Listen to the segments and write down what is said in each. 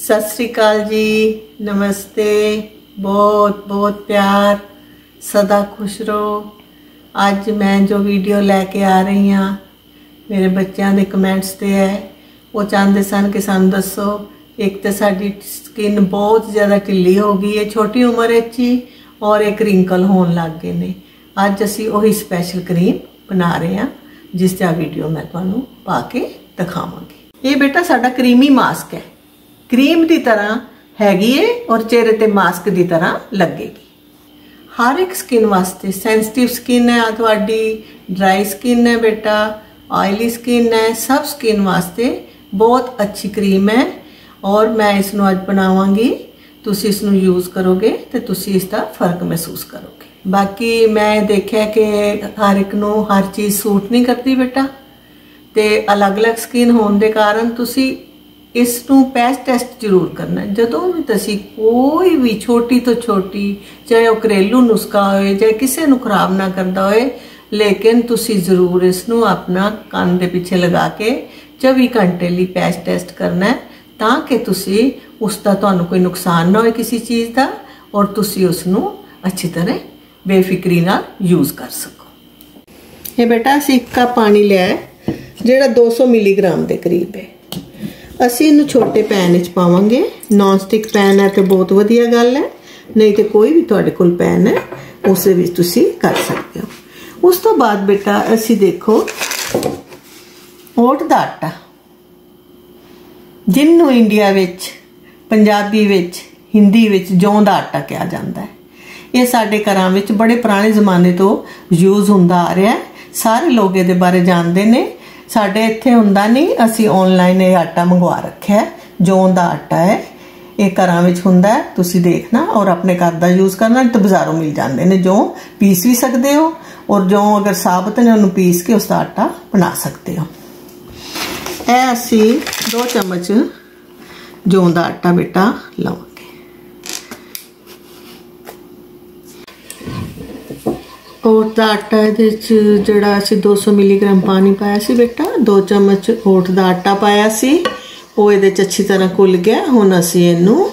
ਸਤਿ ਸ੍ਰੀ ਅਕਾਲ ਜੀ ਨਮਸਤੇ ਬਹੁਤ ਬਹੁਤ ਪਿਆਰ ਸਦਾ ਖੁਸ਼ ਰਹੋ ਅੱਜ ਮੈਂ ਜੋ ਵੀਡੀਓ ਲੈ ਕੇ ਆ ਰਹੀ ਹਾਂ ਮੇਰੇ ਬੱਚਿਆਂ ਦੇ ਕਮੈਂਟਸ ਤੇ ਹੈ ਉਹ ਚਾਹੁੰਦੇ ਸਨ ਕਿ ਸਾਨੂੰ ਦੱਸੋ ਇੱਕ ਤਾਂ ਸਾਡੀ ਸਕਿਨ ਬਹੁਤ ਜ਼ਿਆਦਾ ਢਿੱਲੀ ਹੋ ਗਈ ਹੈ ਛੋਟੀ ਉਮਰ ਵਿੱਚ ਹੀ ਔਰ ਇੱਕ ਰਿੰਕਲ ਹੋਣ ਲੱਗ ਗਏ ਨੇ ਅੱਜ ਅਸੀਂ ਉਹੀ ਸਪੈਸ਼ਲ ਕਰੀਮ ਬਣਾ ਰਹੇ ਹਾਂ ਜਿਸ ਦਾ ਵੀਡੀਓ ਮੈਂ ਤੁਹਾਨੂੰ ਪਾ ਕੇ ਦਿਖਾਵਾਂਗੀ ਇਹ ਬੇਟਾ ਸਾਡਾ ਕਰੀਮੀ ਮਾਸਕ ਹੈ ਕਰੀਮ ਦੀ ਤਰ੍ਹਾਂ ਹੈਗੀ ਏ ਔਰ ਚਿਹਰੇ ਤੇ ਮਾਸਕ ਦੀ ਤਰ੍ਹਾਂ ਲੱਗੇਗੀ ਹਰ ਇੱਕ ਸਕਿਨ ਵਾਸਤੇ ਸੈਂਸਿਟਿਵ ਸਕਿਨ ਹੈ ਤੁਹਾਡੀ ਡਰਾਈ ਸਕਿਨ ਹੈ ਬੇਟਾ ਆਇਲੀ ਸਕਿਨ ਹੈ ਸਭ ਸਕਿਨ ਵਾਸਤੇ ਬਹੁਤ ਅੱਛੀ ਕਰੀਮ ਹੈ ਔਰ ਮੈਂ ਇਸ ਨੂੰ ਅੱਜ ਬਣਾਵਾਂਗੀ ਤੁਸੀਂ ਇਸ ਨੂੰ ਯੂਜ਼ ਕਰੋਗੇ ਤੇ ਤੁਸੀਂ ਇਸ ਦਾ ਫਰਕ ਮਹਿਸੂਸ ਕਰੋਗੇ ਬਾਕੀ ਮੈਂ ਦੇਖਿਆ ਕਿ ਹਰ ਇੱਕ ਨੂੰ ਹਰ ਚੀਜ਼ ਸੂਟ ਨਹੀਂ ਕਰਦੀ ਬੇਟਾ ਤੇ ਅਲੱਗ-ਅਲੱਗ ਸਕਿਨ ਹੋਣ ਦੇ ਕਾਰਨ ਤੁਸੀਂ ਇਸ ਨੂੰ ਪੈਚ ਟੈਸਟ ਜ਼ਰੂਰ ਕਰਨਾ ਜਦੋਂ ਵੀ ਤੁਸੀਂ ਕੋਈ ਵੀ ਛੋਟੀ ਤੋਂ ਛੋਟੀ ਚਾਹੇ ਉਹ ਘਰੇਲੂ ਨੁਸਖਾ ਹੋਏ ਚਾਹੇ ਕਿਸੇ ਨੂੰ ਖਰਾਬ ਨਾ ਕਰਦਾ ਹੋਏ ਲੇਕਿਨ ਤੁਸੀਂ ਜ਼ਰੂਰ ਇਸ ਨੂੰ ਆਪਣਾ ਕੰਨ ਦੇ ਪਿੱਛੇ ਲਗਾ ਕੇ 24 ਘੰਟੇ ਲਈ ਪੈਚ ਟੈਸਟ ਕਰਨਾ ਹੈ ਤਾਂ ਕਿ ਤੁਸੀਂ ਉਸ ਦਾ ਤੁਹਾਨੂੰ ਕੋਈ ਨੁਕਸਾਨ ਨਾ ਹੋਏ ਕਿਸੇ ਚੀਜ਼ ਦਾ ਔਰ ਤੁਸੀਂ ਉਸ ਨੂੰ ਅੱਛੀ ਤਰ੍ਹਾਂ ਬੇਫਿਕਰੀ ਨਾਲ ਯੂਜ਼ ਕਰ ਸਕੋ ਇਹ ਬੇਟਾ ਅਸੀਂ ਇੱਕ ਕੱਪ ਪਾਣੀ ਲਿਆ ਹੈ ਜਿਹੜਾ 200 ਮਿਲੀਗ੍ਰਾਮ ਦੇ ਕਰੀਬ ਹੈ ਅਸੀਂ ਇਹਨੂੰ ਛੋਟੇ ਪੈਨ ਵਿੱਚ ਪਾਵਾਂਗੇ ਨਾਨ ਸਟਿਕ ਪੈਨ ਹੈ ਤੇ ਬਹੁਤ ਵਧੀਆ ਗੱਲ ਹੈ ਨਹੀਂ ਤੇ ਕੋਈ ਵੀ ਤੁਹਾਡੇ ਕੋਲ ਪੈਨ ਹੈ ਉਸ ਦੇ ਵਿੱਚ ਤੁਸੀਂ ਕਰ ਸਕਦੇ ਹੋ ਉਸ ਤੋਂ ਬਾਅਦ ਬੇਟਾ ਅਸੀਂ ਦੇਖੋ ਓਟ ਦਾ ਆਟਾ ਜਿਹਨੂੰ ਇੰਡੀਆ ਵਿੱਚ ਪੰਜਾਬੀ ਵਿੱਚ ਹਿੰਦੀ ਵਿੱਚ ਜੌਂ ਦਾ ਆਟਾ ਕਿਹਾ ਜਾਂਦਾ ਹੈ ਇਹ ਸਾਡੇ ਘਰਾਂ ਵਿੱਚ ਬੜੇ ਪੁਰਾਣੇ ਜ਼ਮਾਨੇ ਤੋਂ ਯੂਜ਼ ਹੁੰਦਾ ਆ ਰਿਹਾ ਹੈ ਸਾਰੇ ਲੋਕ ਇਹਦੇ ਬਾਰੇ ਜਾਣਦੇ ਨੇ ਸਾਡੇ ਇੱਥੇ ਹੁੰਦਾ ਨਹੀਂ ਅਸੀਂ ਆਨਲਾਈਨ ਇਹ ਆਟਾ ਮੰਗਵਾ ਰੱਖਿਆ ਜੌਂ ਦਾ ਆਟਾ ਹੈ ਇਹ ਘਰਾਂ ਵਿੱਚ ਹੁੰਦਾ ਹੈ ਤੁਸੀਂ ਦੇਖਣਾ ਔਰ ਆਪਣੇ ਘਰ ਦਾ ਯੂਜ਼ ਕਰਨਾ ਤੇ ਬਾਜ਼ਾਰੋਂ ਮਿਲ ਜਾਂਦੇ ਨੇ ਜੋ ਪੀਸ ਵੀ ਸਕਦੇ ਹੋ ਔਰ ਜੋ ਅਗਰ ਸਾਬਤ ਨੇ ਉਹਨੂੰ ਪੀਸ ਕੇ ਉਸ ਦਾ ਆਟਾ ਬਣਾ ਸਕਦੇ ਹੋ ਇਹ ਅਸੀਂ 2 ਚਮਚ ਜੌਂ ਦਾ ਆਟਾ ਬੇਟਾ ਲਾਵਾਂਗੇ ਓਟ ਦਾ ਆਟਾ ਦੇ ਵਿੱਚ ਜਿਹੜਾ ਅਸੀਂ 200 ਮਿਲੀਗ੍ਰਾਮ ਪਾਣੀ ਪਾਇਆ ਸੀ ਬੇਟਾ 2 ਚਮਚ ਓਟ ਦਾ ਆਟਾ ਪਾਇਆ ਸੀ ਉਹ ਇਹਦੇ ਚ ਅੱਛੀ ਤਰ੍ਹਾਂ ਘੁਲ ਗਿਆ ਹੁਣ ਅਸੀਂ ਇਹਨੂੰ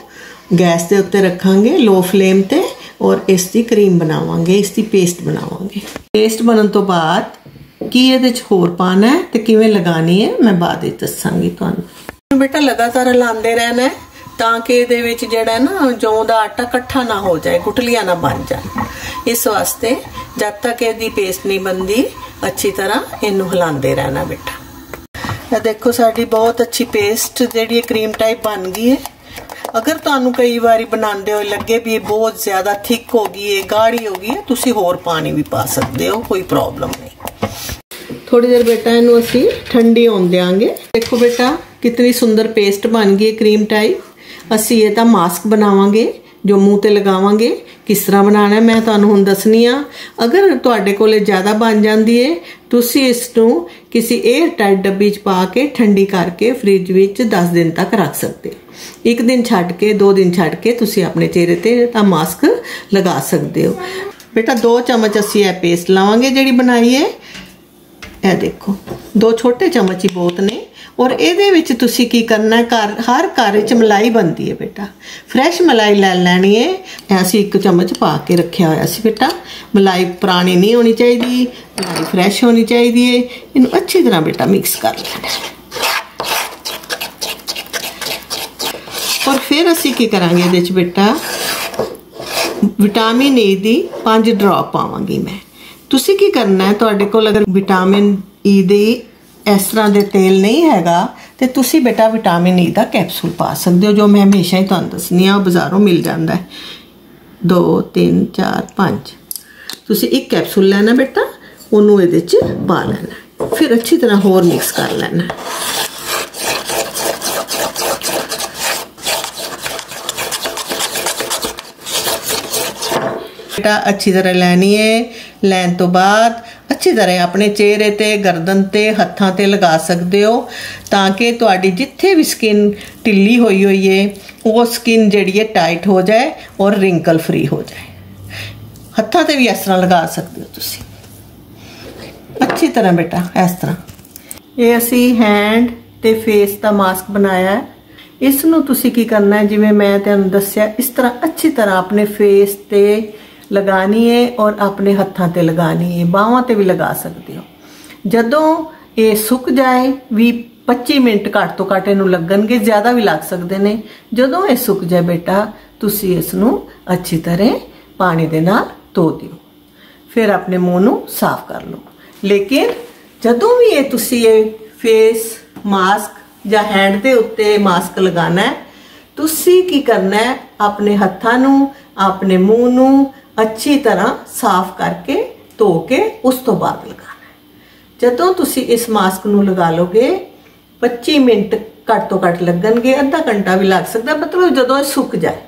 ਗੈਸ ਦੇ ਉੱਤੇ ਰੱਖਾਂਗੇ ਲੋ ਫਲੇਮ ਤੇ ਔਰ ਇਸ ਦੀ ਕਰੀਮ ਬਣਾਵਾਂਗੇ ਇਸ ਦੀ ਪੇਸਟ ਬਣਾਵਾਂਗੇ ਪੇਸਟ ਬਣਨ ਤੋਂ ਬਾਅਦ ਕੀ ਇਹਦੇ ਚ ਹੋਰ ਪਾਣਾ ਹੈ ਤੇ ਕਿਵੇਂ ਲਗਾਣੀ ਹੈ ਮੈਂ ਬਾਅਦ ਵਿੱਚ ਦੱਸਾਂਗੀ ਤੁਹਾਨੂੰ ਬੇਟਾ ਲਗਾਤਾਰ ਲਾਉਂਦੇ ਰਹਿਣਾ ਹੈ ਤਾਂ ਕਿ ਇਹਦੇ ਵਿੱਚ ਜਿਹੜਾ ਨਾ ਜੌਂ ਦਾ ਆਟਾ ਇਕੱਠਾ ਨਾ ਹੋ ਜਾਏ ਗੁਟਲੀਆਂ ਨਾ ਬਣ ਜਾਣ ਇਸ ਵਾਸਤੇ ਜਦ ਤੱਕ ਇਹਦੀ ਪੇਸਟ ਨਹੀਂ ਬੰਦੀ ਅੱਛੀ ਤਰ੍ਹਾਂ ਇਹਨੂੰ ਹਿਲਾਉਂਦੇ ਰਹਿਣਾ ਬੇਟਾ ਇਹ ਦੇਖੋ ਸਾਡੀ ਬਹੁਤ ਅੱਛੀ ਪੇਸਟ ਜਿਹੜੀ ਕਰੀਮ ਟਾਈਪ ਬਣ ਗਈ ਹੈ ਅਗਰ ਤੁਹਾਨੂੰ ਕਈ ਵਾਰੀ ਬਣਾਉਂਦੇ ਹੋ ਲੱਗੇ ਵੀ ਇਹ ਬਹੁਤ ਜ਼ਿਆਦਾ ਥਿਕ ਹੋ ਗਈ ਹੈ ਗਾੜੀ ਹੋ ਗਈ ਹੈ ਤੁਸੀਂ ਹੋਰ ਪਾਣੀ ਵੀ ਪਾ ਸਕਦੇ ਹੋ ਕੋਈ ਪ੍ਰੋਬਲਮ ਨਹੀਂ ਥੋੜੀ ਦੇਰ ਬੇਟਾ ਇਹਨੂੰ ਅਸੀਂ ਠੰਡੀ ਹੋਣ ਦੇਾਂਗੇ ਦੇਖੋ ਬੇਟਾ ਕਿੰਨੀ ਸੁੰਦਰ ਪੇਸਟ ਬਣ ਗਈ ਹੈ ਕਰੀਮ ਟਾਈਪ ਅਸੀਂ ਇਹ ਤਾਂ ਮਾਸਕ ਬਣਾਵਾਂਗੇ ਜੋ ਮੂੰਹ ਤੇ ਲਗਾਵਾਂਗੇ किस तरह बनाना मैं थानू हम दसनी हाँ अगर थोड़े को ज़्यादा बन जाती है तुम इस किसी एयर टाइट डब्बी पा के ठंडी करके फ्रिज में दस दिन तक रख सकते एक दिन छड़ के दो दिन छड़ के तुम अपने चेहरे पर मास्क लगा सकते हो बेटा दो चम्मच असी पेस्ट लावे जी बनाई है यह देखो दो छोटे चम्मच ही बहुत ने ਔਰ ਇਹਦੇ ਵਿੱਚ ਤੁਸੀਂ ਕੀ ਕਰਨਾ ਘਰ ਹਰ ਘਰ ਵਿੱਚ ਮਲਾਈ ਬੰਦੀ ਹੈ ਬੇਟਾ ਫਰੈਸ਼ ਮਲਾਈ ਲੈ ਲੈਣੀ ਹੈ ਅਸੀਂ ਇੱਕ ਚਮਚ ਪਾ ਕੇ ਰੱਖਿਆ ਹੋਇਆ ਸੀ ਬੇਟਾ ਮਲਾਈ ਪੁਰਾਣੀ ਨਹੀਂ ਹੋਣੀ ਚਾਹੀਦੀ ਮਲਾਈ ਫਰੈਸ਼ ਹੋਣੀ ਚਾਹੀਦੀ ਹੈ ਇਹਨੂੰ ਅੱਛੀ ਤਰ੍ਹਾਂ ਬੇਟਾ ਮਿਕਸ ਕਰ ਲੈਣਾ ਔਰ ਫਿਰ ਅਸੀਂ ਕੀ ਕਰਾਂਗੇ ਇਹਦੇ ਵਿੱਚ ਬੇਟਾ ਵਿਟਾਮਿਨ ਏ ਦੀ 5 ਡ੍ਰੌਪ ਪਾਵਾਂਗੀ ਮੈਂ ਤੁਸੀਂ ਕੀ ਕਰਨਾ ਹੈ ਤੁਹਾਡੇ ਕੋਲ ਅਗਰ ਵਿਟਾਮਿਨ ਈ ਦੀ ਇਸ ਤਰ੍ਹਾਂ ਦੇ ਤੇਲ ਨਹੀਂ ਹੈਗਾ ਤੇ ਤੁਸੀਂ ਬੇਟਾ ਵਿਟਾਮਿਨ ਈ ਦਾ ਕੈਪਸੂਲ ਪਾ ਸਕਦੇ ਹੋ ਜੋ ਮੈਂ ਹਮੇਸ਼ਾ ਹੀ ਤੁਹਾਨੂੰ ਦੱਸਨੀ ਆ ਬਾਜ਼ਾਰੋਂ ਮਿਲ ਜਾਂਦਾ ਹੈ 2 3 4 5 ਤੁਸੀਂ ਇੱਕ ਕੈਪਸੂਲ ਲੈਣਾ ਬੇਟਾ ਉਹਨੂੰ ਇਹਦੇ ਚ ਪਾ ਲੈਣਾ ਫਿਰ ਅੱਛੀ ਤਰ੍ਹਾਂ ਹੋਰ ਮਿਕਸ ਕਰ ਲੈਣਾ ਬੇਟਾ ਅੱਛੀ ਤਰ੍ਹਾਂ ਲੈਣੀ ਹੈ ਲੈਣ ਤੋਂ ਬਾਅਦ ਅੱਛੀ ਤਰ੍ਹਾਂ ਆਪਣੇ ਚਿਹਰੇ ਤੇ ਗਰਦਨ ਤੇ ਹੱਥਾਂ ਤੇ ਲਗਾ ਸਕਦੇ ਹੋ ਤਾਂ ਕਿ ਤੁਹਾਡੀ ਜਿੱਥੇ ਵੀ ਸਕਿਨ ਢਿੱਲੀ ਹੋਈ ਹੋਈ ਏ ਉਹ ਸਕਿਨ ਜਿਹੜੀ ਹੈ ਟਾਈਟ ਹੋ ਜਾਏ ਔਰ ਰਿੰਕਲ ਫ੍ਰੀ ਹੋ ਜਾਏ ਹੱਥਾਂ ਤੇ ਵੀ ਇਸ ਤਰ੍ਹਾਂ ਲਗਾ ਸਕਦੇ ਹੋ ਤੁਸੀਂ ਅੱਛੀ ਤਰ੍ਹਾਂ ਬੇਟਾ ਇਸ ਤਰ੍ਹਾਂ ਇਹ ਅਸੀਂ ਹੈਂਡ ਤੇ ਫੇਸ ਦਾ ਮਾਸਕ ਬਣਾਇਆ ਹੈ ਇਸ ਨੂੰ ਤੁਸੀਂ ਕੀ ਕਰਨਾ ਹੈ ਜਿਵੇਂ ਮੈਂ ਤੁਹਾਨੂੰ ਦੱਸਿਆ ਇਸ ਤਰ੍ਹਾਂ ਅੱਛੀ ਤਰ੍ਹਾਂ ਆਪਣੇ ਫੇਸ ਤੇ ਲਗਾਣੀ ਹੈ ਔਰ ਆਪਣੇ ਹੱਥਾਂ ਤੇ ਲਗਾਣੀ ਹੈ ਬਾਹਾਂ ਤੇ ਵੀ ਲਗਾ ਸਕਦੇ ਹੋ ਜਦੋਂ ਇਹ ਸੁੱਕ ਜਾਏ ਵੀ 25 ਮਿੰਟ ਘੱਟ ਤੋਂ ਘੱਟ ਇਹਨੂੰ ਲੱਗਣਗੇ ਜ਼ਿਆਦਾ ਵੀ ਲੱਗ ਸਕਦੇ ਨੇ ਜਦੋਂ ਇਹ ਸੁੱਕ ਜਾਏ ਬੇਟਾ ਤੁਸੀਂ ਇਸ ਨੂੰ ਅੱਛੀ ਤਰ੍ਹਾਂ ਪਾਣੀ ਦੇ ਨਾਲ ਧੋ ਦਿਓ ਫਿਰ ਆਪਣੇ ਮੂੰਹ ਨੂੰ ਸਾਫ਼ ਕਰ ਲਓ ਲੇਕਿਨ ਜਦੋਂ ਵੀ ਇਹ ਤੁਸੀਂ ਇਹ ਫੇਸ ਮਾਸਕ ਜਾਂ ਹੈਂਡ ਦੇ ਉੱਤੇ ਮਾਸਕ ਲਗਾਣਾ ਹੈ ਤੁਸੀਂ ਕੀ ਕਰਨਾ ਹੈ ਆਪਣੇ ਹੱਥਾਂ ਨੂੰ ਆਪਣੇ ਮੂੰਹ ਨੂੰ ਅੱਛੀ ਤਰ੍ਹਾਂ ਸਾਫ਼ ਕਰਕੇ ਧੋ ਕੇ ਉਸ ਤੋਂ ਬਾਅਦ ਲਗਾਣਾ ਹੈ ਜਦੋਂ ਤੁਸੀਂ ਇਸ ਮਾਸਕ ਨੂੰ ਲਗਾ ਲੋਗੇ 25 ਮਿੰਟ ਘੱਟ ਤੋਂ ਘੱਟ ਲੱਗਣਗੇ ਅੱਧਾ ਘੰਟਾ ਵੀ ਲੱਗ ਸਕਦਾ ਮਤਲਬ ਜਦੋਂ ਇਹ ਸੁੱਕ ਜਾਏ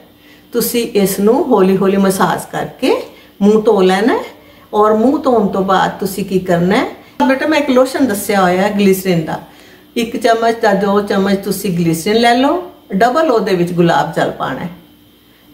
ਤੁਸੀਂ ਇਸ ਨੂੰ ਹੌਲੀ ਹੌਲੀ ਮਸਾਜ ਕਰਕੇ ਮੂੰਹ ਧੋ ਲੈਣਾ ਹੈ ਔਰ ਮੂੰਹ ਧੋਣ ਤੋਂ ਬਾਅਦ ਤੁਸੀਂ ਕੀ ਕਰਨਾ ਹੈ ਬੇਟਾ ਮੈਂ ਇੱਕ ਲੋਸ਼ਨ ਦੱਸਿਆ ਹੋਇਆ ਹੈ ਗਲੀਸਰੀਨ ਦਾ ਇੱਕ ਚਮਚ ਜਾਂ ਦੋ ਚਮਚ ਤੁਸੀਂ ਗਲੀਸਰੀਨ ਲੈ ਲਓ ਡਬਲ ਉਹਦੇ ਵਿੱਚ ਗੁਲਾਬ ਜਲ ਪਾਣਾ ਹੈ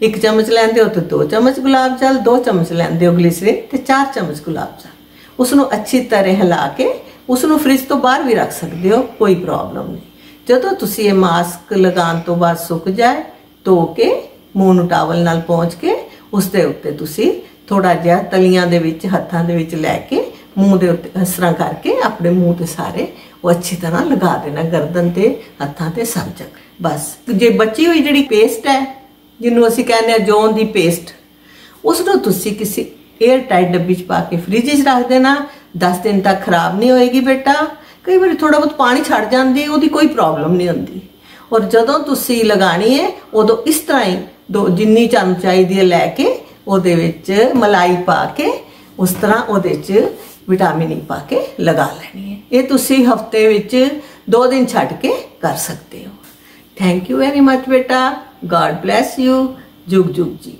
ਇੱਕ ਚਮਚ ਲੈਂਦੇ ਹੋ ਤਾਂ ਦੋ ਚਮਚ ਗੁਲਾਬ ਜਲ ਦੋ ਚਮਚ ਲੈਂਦੇ ਹੋ ਗਲੀਸਰੀਨ ਤੇ ਚਾਰ ਚਮਚ ਗੁਲਾਬ ਜਲ ਉਸ ਨੂੰ ਅੱਛੀ ਤਰ੍ਹਾਂ ਹਿਲਾ ਕੇ ਉਸ ਨੂੰ ਫ੍ਰਿਜ ਤੋਂ ਬਾਹਰ ਵੀ ਰੱਖ ਸਕਦੇ ਹੋ ਕੋਈ ਪ੍ਰੋਬਲਮ ਨਹੀਂ ਜਦੋਂ ਤੁਸੀਂ ਇਹ ਮਾਸਕ ਲਗਾਉਣ ਤੋਂ ਬਾਅਦ ਸੁੱਕ ਜਾਏ ਧੋ ਕੇ ਮੂੰਹ ਨੂੰ ਟਾਵਲ ਨਾਲ ਪਹੁੰਚ ਕੇ ਉਸ ਦੇ ਉੱਤੇ ਤੁਸੀਂ ਥੋੜਾ ਜਿਹਾ ਤਲੀਆਂ ਦੇ ਵਿੱਚ ਹੱਥਾਂ ਦੇ ਵਿੱਚ ਲੈ ਕੇ ਮੂੰਹ ਦੇ ਉੱਤੇ ਇਸ ਤਰ੍ਹਾਂ ਕਰਕੇ ਆਪਣੇ ਮੂੰਹ ਤੇ ਸਾਰੇ ਉਹ ਅੱਛੀ ਤਰ੍ਹਾਂ ਲਗਾ ਦੇਣਾ ਗਰਦਨ ਤੇ ਹੱਥਾਂ ਤੇ ਸਭ ਜਗ੍ਹਾ ਬਸ ਜੇ ਬਚੀ ਹੋਈ ਜਿਹੜੀ ਪੇਸਟ ਹੈ जिन्होंने असी कहने जौन की पेस्ट उसकी किसी एयरटाइट डब्बी पा के फ्रिज रख देना दस दिन तक खराब नहीं होएगी बेटा कई बार थोड़ा बहुत पानी छड़ जाती है कोई प्रॉब्लम नहीं होंगी और जो तीन लगा है उदो इस तरह ही दो जिनी चम चाहिए है लैके मलाई पा के उस तरह वो विटामिन ई पा के लगा लेनी है ये हफ़्ते दो दिन छड़ के कर सकते हो थैंक यू वेरी मच बेटा God bless you. Jug Jug Ji.